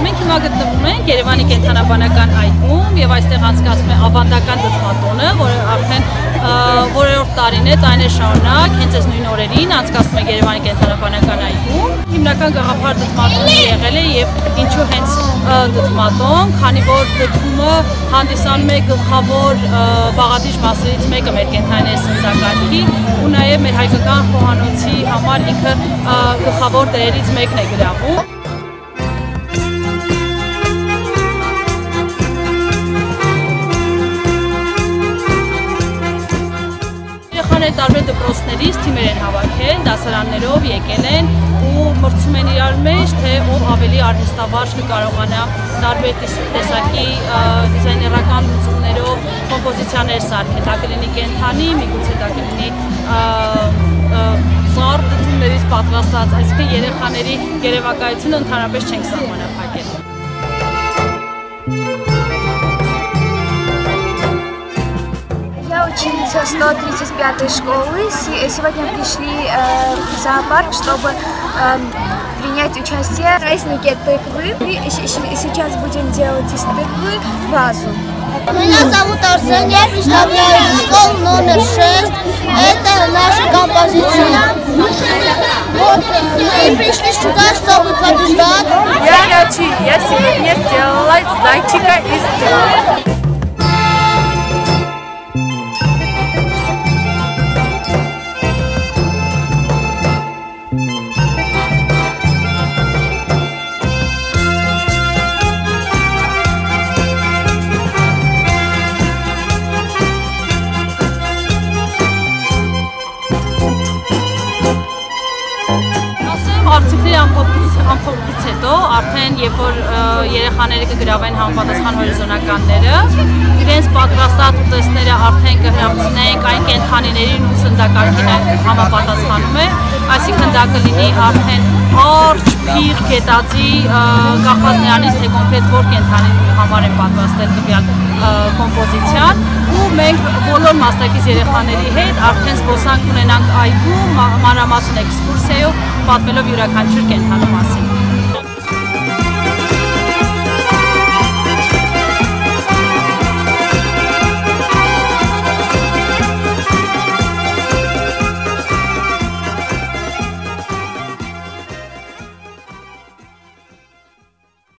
Մենք հիմա գտնվում ենք Երևանի կենթանաբանական այգում եւ այստեղ անցկացվում է ավանդական դդմատոնը, որը արդեն որերորդ տարին է տարիներ շարունակ հենց այս նույն օրերին անցկացվում է Երևանի կենթանաբանական այգում։ Հիմնական գաղափար դդմատոնը եղել է եւ ինչու հենց դդմատոն, քանի որ դդումը հանդիսանում է գլխավոր բաղադրիչ մասերից մեկը մեր կենթանիների սննդակարգի ու նաեւ մեր հայկական խոհանոցի համար ինքը գլխավոր դերերից մեկն է գրավում։ տարբեր դպրոցներից թիմեր են հավաքել, դասարաններով եկել են ու մրցում են իրար մեջ, թե ով ավելի արհեստավարժ կկարողանա տարբեր տեսակի դիզայներական լուծումներով կոմպոզիցիաներ սարքել, դա կլինի կենթանի, միգուցե դա կլինի ծառ դդումներից պատրաստած, այսինքն երեխաների երևակայությունը ընդհանրապես չենք սահմանափակել։ ученица 135 школы. Сегодня пришли э, в зоопарк, чтобы э, принять участие в празднике тыквы. И сейчас будем делать из тыквы вазу. Меня зовут Арсений, я представляю школу номер 6. Это наша композиция. Вот, мы пришли сюда, чтобы побеждать. Я Рячи, я сегодня сделала արդյունքների ամփոփից հետո արդեն երբ որ երեխաները կգրավեն համապատասխան հորիզոնականները, իրենց պատրաստած ուտեստները արդեն կհրամցնենք այն կենթանիներին ու սննդակարգին համապատասխանում է, այսինքն դա կլինի արդեն արջ, փիղ, գետածի, կախված նրանից թե կոնկրետ որ կենթանի համար են պատրաստել տվյալ կոմպոզիցիան ու մենք բոլոր մասնակից երեխաների հետ արդեն զբոսանք ունենանք այգում մանրամասն էքսկուրսիայով պատմելով յուրաքանչյուր կենթանու մասին